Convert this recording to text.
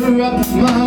her up my